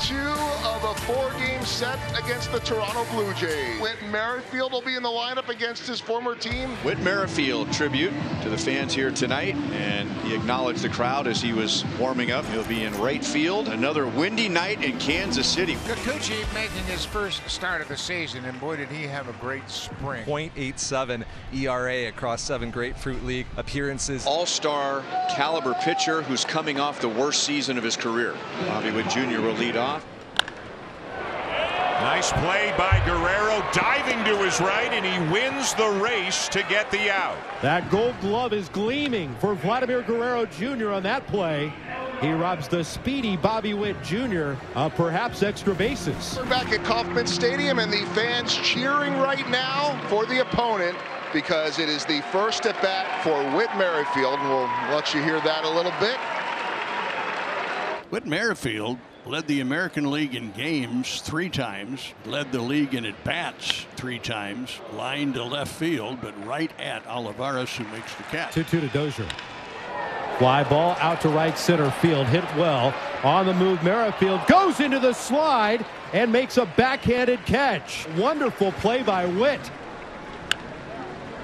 two of a four-game set against the Toronto Blue Jays. Whit Merrifield will be in the lineup against his former team. Whit Merrifield tribute to the fans here tonight, and he acknowledged the crowd as he was warming up. He'll be in right field. Another windy night in Kansas City. Kikuchi making his first start of the season, and boy, did he have a great spring. .87 ERA across seven Grapefruit League appearances. All-star caliber pitcher who's coming off the worst season of his career. Bobby Witt Jr. will lead off. Nice play by Guerrero diving to his right and he wins the race to get the out. That gold glove is gleaming for Vladimir Guerrero Jr. on that play. He robs the speedy Bobby Witt Jr. of perhaps extra bases. We're back at Kauffman Stadium and the fans cheering right now for the opponent because it is the first at bat for Whit Merrifield. And we'll let you hear that a little bit. Whit Merrifield led the American League in games three times, led the league in at bats three times, line to left field, but right at Olivares, who makes the catch. 2 2 to Dozier. Fly ball out to right center field, hit well. On the move, Merrifield goes into the slide and makes a backhanded catch. Wonderful play by Whit.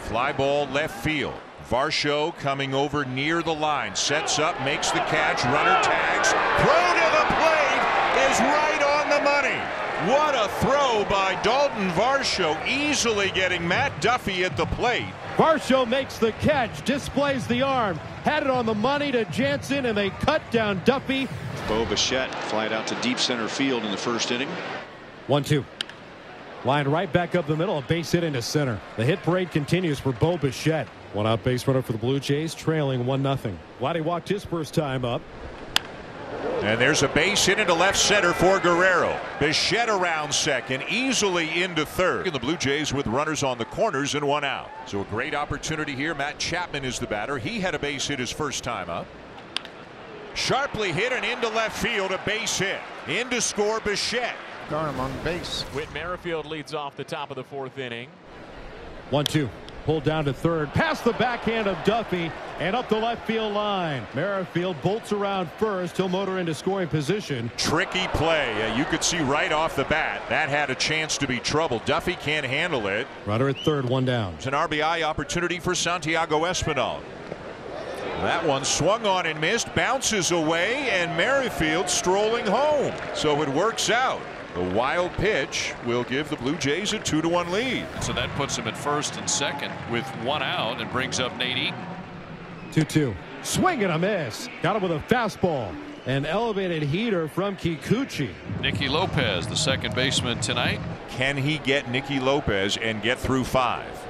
Fly ball left field. Varsho coming over near the line, sets up, makes the catch, runner tags, throw to the plate is right on the money. What a throw by Dalton Varsho, easily getting Matt Duffy at the plate. Varsho makes the catch, displays the arm, had it on the money to Jansen, and they cut down Duffy. Bo Bichette flied out to deep center field in the first inning. 1 2. Line right back up the middle, a base hit into center. The hit parade continues for Bo Bichette. One out base runner for the Blue Jays, trailing 1 0. Vladdy walked his first time up. And there's a base hit into left center for Guerrero. Bichette around second, easily into third. And the Blue Jays with runners on the corners and one out. So a great opportunity here. Matt Chapman is the batter. He had a base hit his first time up. Sharply hit and into left field, a base hit. In to score Bichette. Garham on base. Whit Merrifield leads off the top of the fourth inning. 1 2. Pulled down to third, past the backhand of Duffy, and up the left field line. Merrifield bolts around first. He'll motor into scoring position. Tricky play. Uh, you could see right off the bat that had a chance to be trouble. Duffy can't handle it. Runner at third, one down. It's an RBI opportunity for Santiago Espinal. That one swung on and missed, bounces away, and Merrifield strolling home. So it works out. The wild pitch will give the Blue Jays a 2 to 1 lead. So that puts him at first and second with one out and brings up Nate Eaton. 2 2. Swing and a miss. Got him with a fastball. An elevated heater from Kikuchi. Nicky Lopez, the second baseman tonight. Can he get Nicky Lopez and get through five?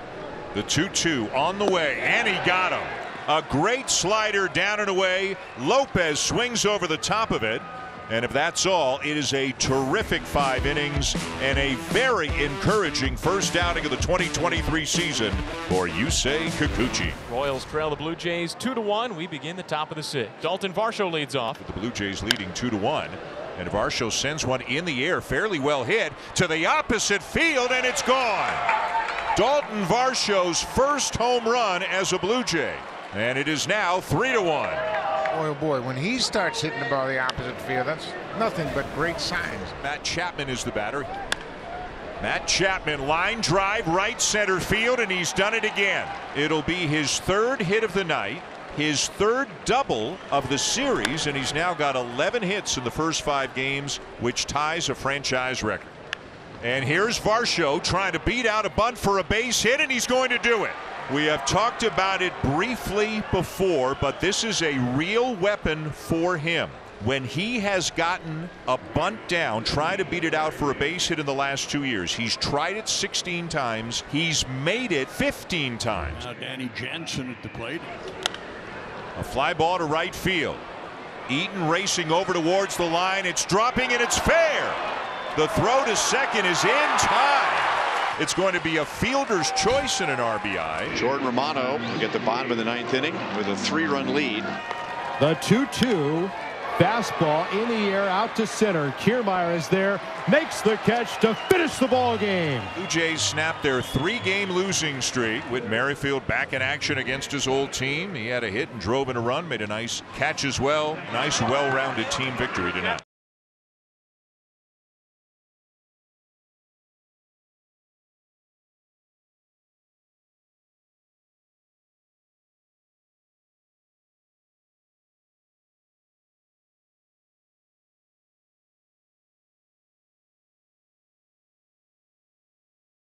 The 2 2 on the way, and he got him. A great slider down and away. Lopez swings over the top of it. And if that's all, it is a terrific five innings and a very encouraging first outing of the 2023 season for Yusei Kikuchi. Royals trail the Blue Jays 2 to 1. We begin the top of the sixth. Dalton Varsho leads off. With The Blue Jays leading 2 to 1. And Varsho sends one in the air, fairly well hit, to the opposite field, and it's gone. Dalton Varsho's first home run as a Blue Jay. And it is now 3 to 1. Oh boy, when he starts hitting the ball the opposite field, that's nothing but great signs. Matt Chapman is the batter. Matt Chapman line drive right center field and he's done it again. It'll be his third hit of the night his third double of the series and he's now got 11 hits in the first five games which ties a franchise record. And here's Varsho trying to beat out a bunt for a base hit and he's going to do it. We have talked about it briefly before but this is a real weapon for him when he has gotten a bunt down, trying to beat it out for a base hit in the last two years. He's tried it 16 times. He's made it 15 times. Now Danny Jansen at the plate. A fly ball to right field. Eaton racing over towards the line. It's dropping and it's fair. The throw to second is in time. It's going to be a fielder's choice in an RBI. Jordan Romano will get the bottom of the ninth inning with a three run lead. The 2 2 fastball in the air out to center. Kiermaier is there, makes the catch to finish the ball game. Blue Jays snap their three game losing streak with Merrifield back in action against his old team. He had a hit and drove in a run, made a nice catch as well. Nice well rounded team victory tonight.